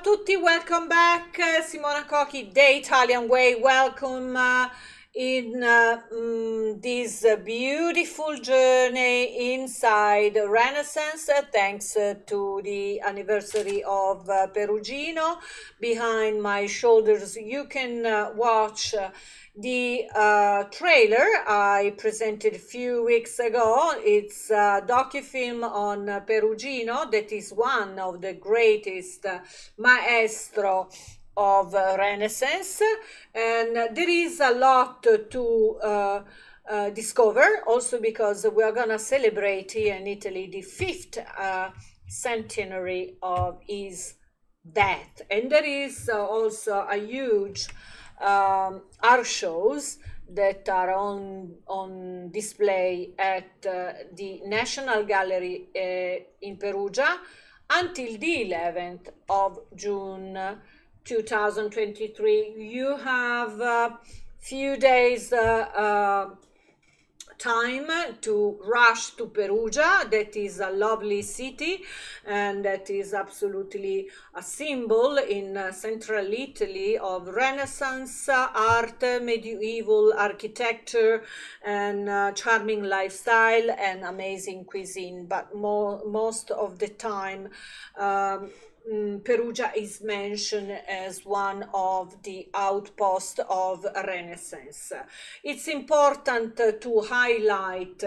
tutti, welcome back. Simona Cocchi, The Italian Way. Welcome in uh, mm, this uh, beautiful journey inside Renaissance, uh, thanks uh, to the anniversary of Perugino. Behind my shoulders, you can watch the uh, trailer I presented a few weeks ago. It's a docufilm on uh, Perugino that is one of the greatest uh, maestro of uh, Renaissance, and there is a lot to uh, uh, discover. Also, because we are gonna celebrate here in Italy the fifth centenary of his death, and there is also a huge um, art shows that are on on display at uh, the National Gallery uh, in Perugia until the 11th of June 2023. You have a few days uh, uh time to rush to Perugia. That is a lovely city and that is absolutely a symbol in uh, central Italy of Renaissance uh, art, medieval architecture, and uh, charming lifestyle and amazing cuisine. But most of the time, um, Mm, Perugia is mentioned as one of the outposts of Renaissance. It's important to highlight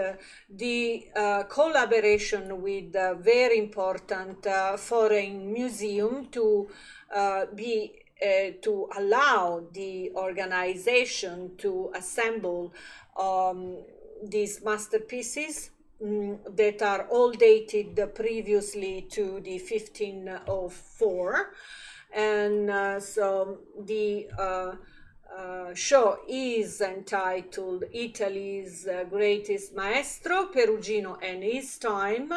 the uh, collaboration with a very important uh, foreign museum to uh, be uh, to allow the organization to assemble um, these masterpieces that are all dated previously to the 1504 and uh, so the uh, uh, show is entitled Italy's uh, Greatest Maestro, Perugino and His Time,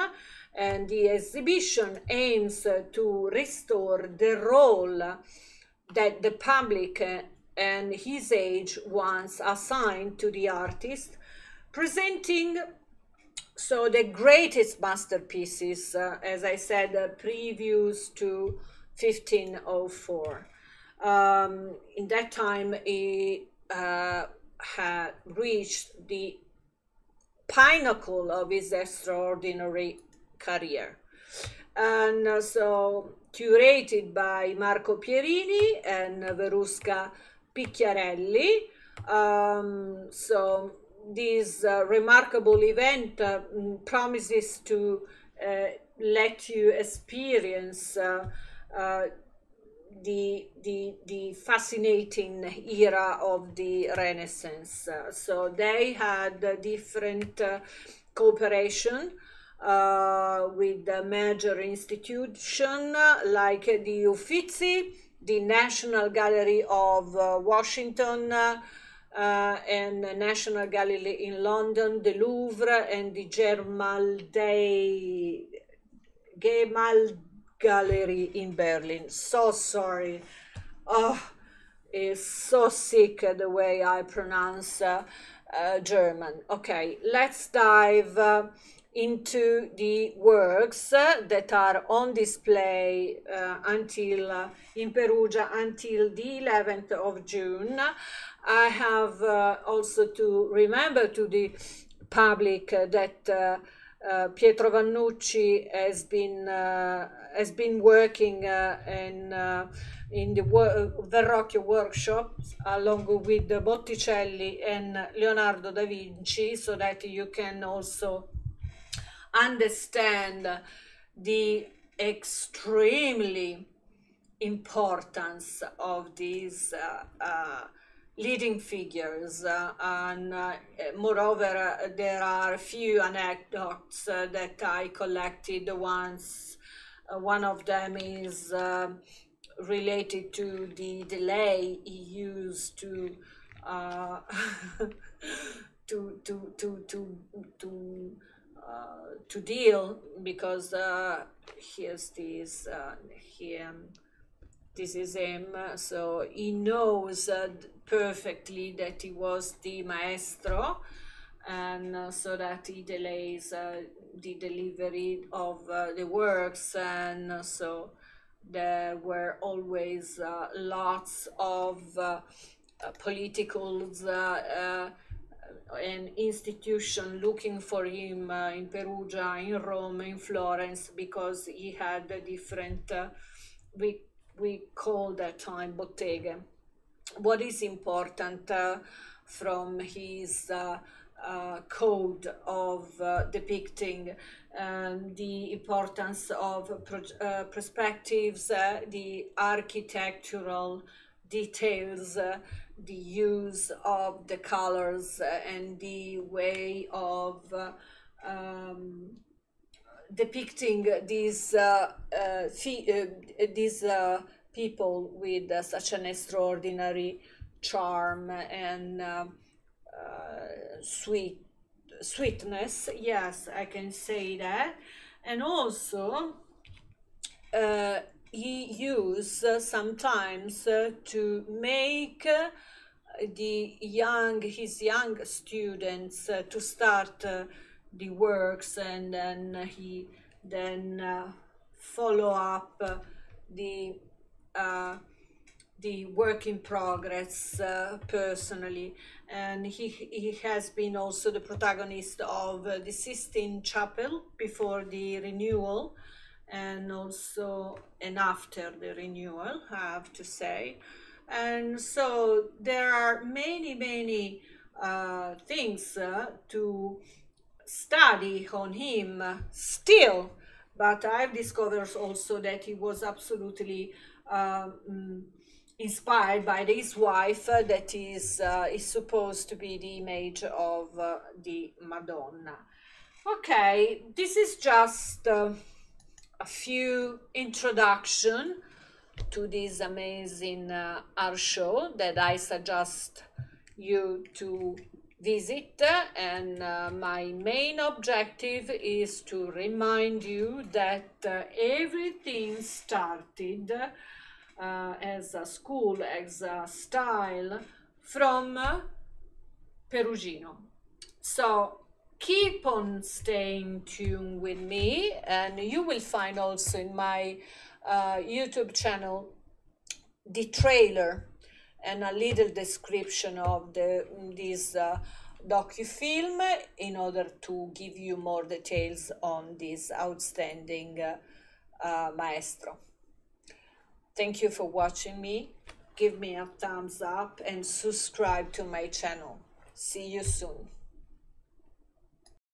and the exhibition aims to restore the role that the public and his age once assigned to the artist, presenting so the greatest masterpieces, uh, as I said, uh, previous to 1504. Um, in that time, he uh, had reached the pinnacle of his extraordinary career. And uh, so curated by Marco Pierini and Veruska Picchiarelli. Um, so this uh, remarkable event uh, promises to uh, let you experience uh, uh, the, the, the fascinating era of the Renaissance. So they had different cooperation with the major institution like the Uffizi, the National Gallery of Washington, uh, and the National Gallery in London, the Louvre, and the Gemäldei, Gemal Gallery in Berlin. So sorry. Oh, it's so sick the way I pronounce uh, uh, German. Okay, let's dive uh, into the works uh, that are on display uh, until uh, in Perugia until the 11th of June. I have uh, also to remember to the public that uh, uh Pietro Vannucci has been uh, has been working uh, in in the Verrocchio workshop along with Botticelli and Leonardo da Vinci, so that you can also understand the extremely importance of these leading figures uh, and uh, moreover uh, there are a few anecdotes uh, that i collected once. Uh, one of them is uh, related to the delay he used to to to to to to to deal because here's this here this is him so he knows perfectly that he was the maestro and uh, so that he delays uh, the delivery of uh, the works and uh, so there were always uh, lots of uh, uh politicals uh, and institution looking for him in Perugia, in Rome, in Florence, because he had a different, we, we call that time bottega. What is important from his uh, code of uh, depicting um, the importance of pro uh, perspectives, uh, the architectural details, uh, the use of the colors, uh, and the way of um, depicting these these people with such an extraordinary charm and sweet sweetness. Yes i can say that. And also uh, he used uh, sometimes uh, to make uh, the young his young students uh, to start uh, the works and then he then follow up the the work in progress uh, personally. And he he has been also the protagonist of uh, the Sistine Chapel before the renewal and also and after the renewal I have to say. And so there are many many uh, things uh, to study on him still but I've discovered also that he was absolutely um, inspired by his wife uh, that is uh, is supposed to be the image of uh, the Madonna. Okay, this is just uh, a few introduction to this amazing uh, art show that I suggest you to visit and uh, my main objective is to remind you that everything started uh, as a school, as a style from Perugino. So keep on staying tuned with me and you will find also in my uh, YouTube channel the trailer and a little description of the this uh, docu-film in order to give you more details on this outstanding uh, uh, maestro. Thank you for watching me. Give me a thumbs up and subscribe to my channel. See you soon.